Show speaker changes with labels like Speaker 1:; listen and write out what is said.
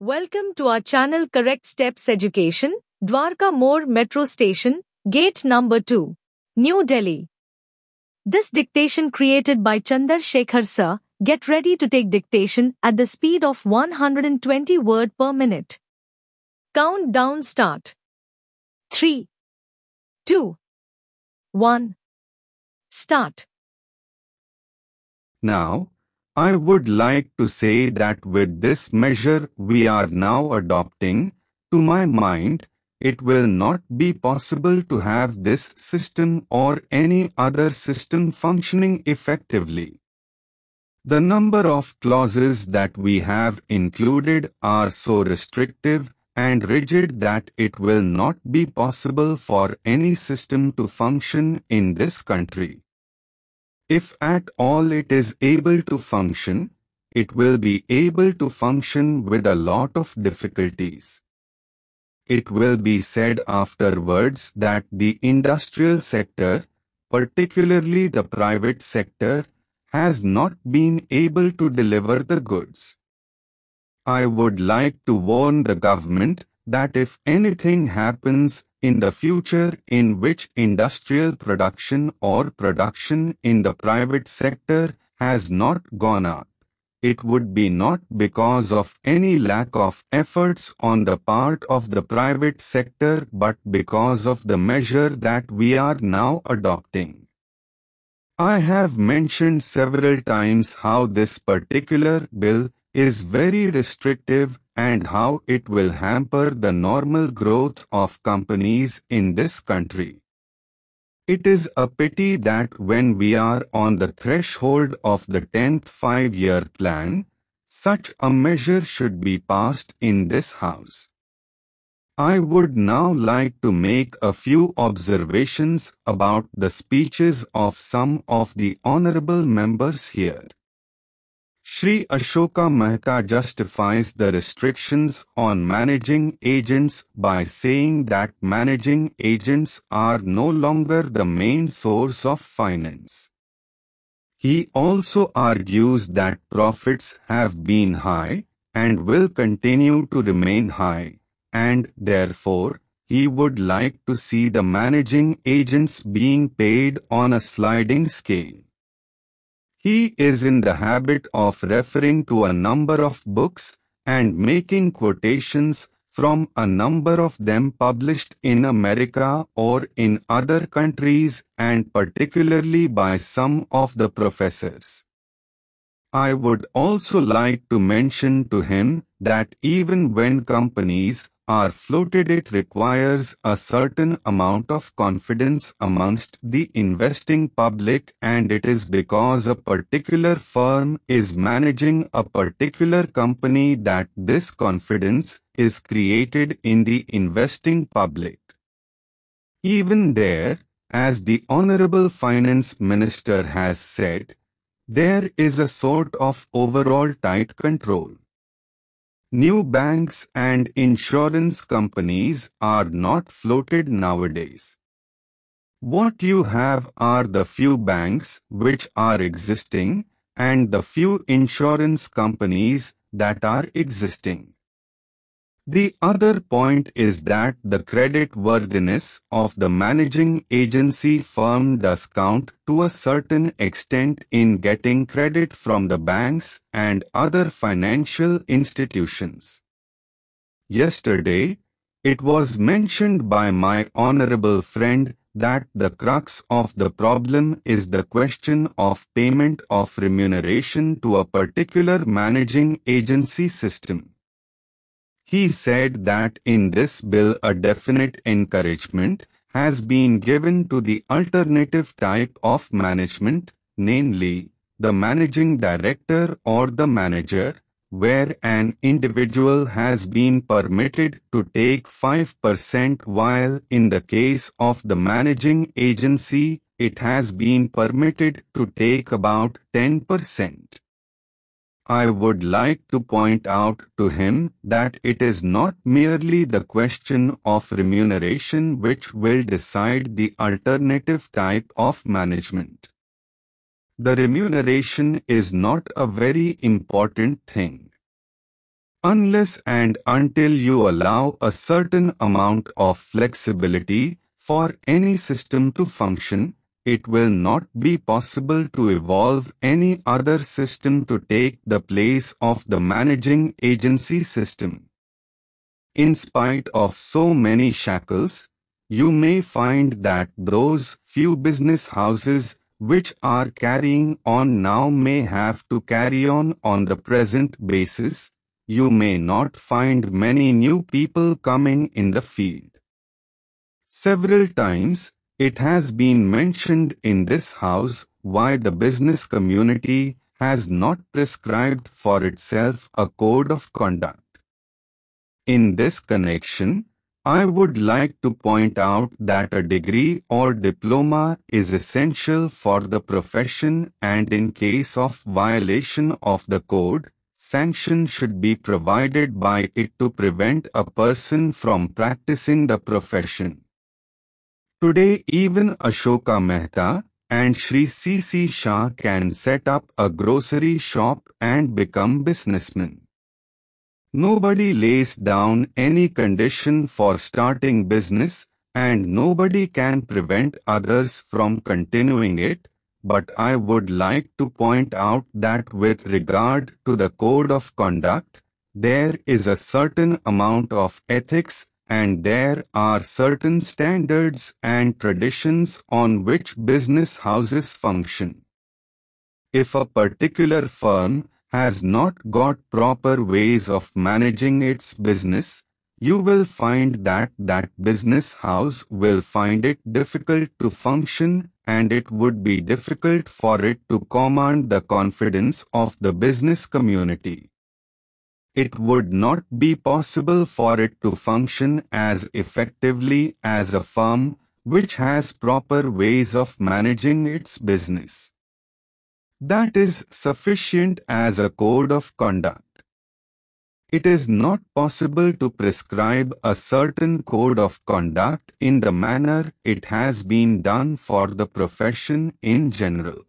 Speaker 1: Welcome to our channel Correct Steps Education, Dwarka Mor Metro Station, Gate Number 2, New Delhi. This dictation created by Chandar Shekhar Sir, get ready to take dictation at the speed of 120 word per minute. Countdown start. 3, 2, 1. Start.
Speaker 2: Now, I would like to say that with this measure we are now adopting, to my mind, it will not be possible to have this system or any other system functioning effectively. The number of clauses that we have included are so restrictive and rigid that it will not be possible for any system to function in this country. If at all it is able to function, it will be able to function with a lot of difficulties. It will be said afterwards that the industrial sector, particularly the private sector, has not been able to deliver the goods. I would like to warn the government that if anything happens in the future in which industrial production or production in the private sector has not gone up. It would be not because of any lack of efforts on the part of the private sector but because of the measure that we are now adopting. I have mentioned several times how this particular bill is very restrictive and how it will hamper the normal growth of companies in this country. It is a pity that when we are on the threshold of the 10th five-year plan, such a measure should be passed in this House. I would now like to make a few observations about the speeches of some of the honorable members here. Sri Ashoka Mehta justifies the restrictions on managing agents by saying that managing agents are no longer the main source of finance. He also argues that profits have been high and will continue to remain high, and therefore, he would like to see the managing agents being paid on a sliding scale. He is in the habit of referring to a number of books and making quotations from a number of them published in America or in other countries and particularly by some of the professors. I would also like to mention to him that even when companies are floated it requires a certain amount of confidence amongst the investing public and it is because a particular firm is managing a particular company that this confidence is created in the investing public. Even there, as the Honorable Finance Minister has said, there is a sort of overall tight control. New banks and insurance companies are not floated nowadays. What you have are the few banks which are existing and the few insurance companies that are existing. The other point is that the credit worthiness of the managing agency firm does count to a certain extent in getting credit from the banks and other financial institutions. Yesterday, it was mentioned by my honorable friend that the crux of the problem is the question of payment of remuneration to a particular managing agency system. He said that in this bill a definite encouragement has been given to the alternative type of management, namely, the managing director or the manager, where an individual has been permitted to take 5% while in the case of the managing agency, it has been permitted to take about 10%. I would like to point out to him that it is not merely the question of remuneration which will decide the alternative type of management. The remuneration is not a very important thing. Unless and until you allow a certain amount of flexibility for any system to function, it will not be possible to evolve any other system to take the place of the managing agency system. In spite of so many shackles, you may find that those few business houses which are carrying on now may have to carry on on the present basis. You may not find many new people coming in the field. Several times, it has been mentioned in this house why the business community has not prescribed for itself a code of conduct. In this connection, I would like to point out that a degree or diploma is essential for the profession and in case of violation of the code, sanction should be provided by it to prevent a person from practicing the profession. Today even Ashoka Mehta and Sri C.C. Shah can set up a grocery shop and become businessmen. Nobody lays down any condition for starting business and nobody can prevent others from continuing it, but I would like to point out that with regard to the code of conduct, there is a certain amount of ethics and there are certain standards and traditions on which business houses function. If a particular firm has not got proper ways of managing its business, you will find that that business house will find it difficult to function and it would be difficult for it to command the confidence of the business community. It would not be possible for it to function as effectively as a firm which has proper ways of managing its business. That is sufficient as a code of conduct. It is not possible to prescribe a certain code of conduct in the manner it has been done for the profession in general.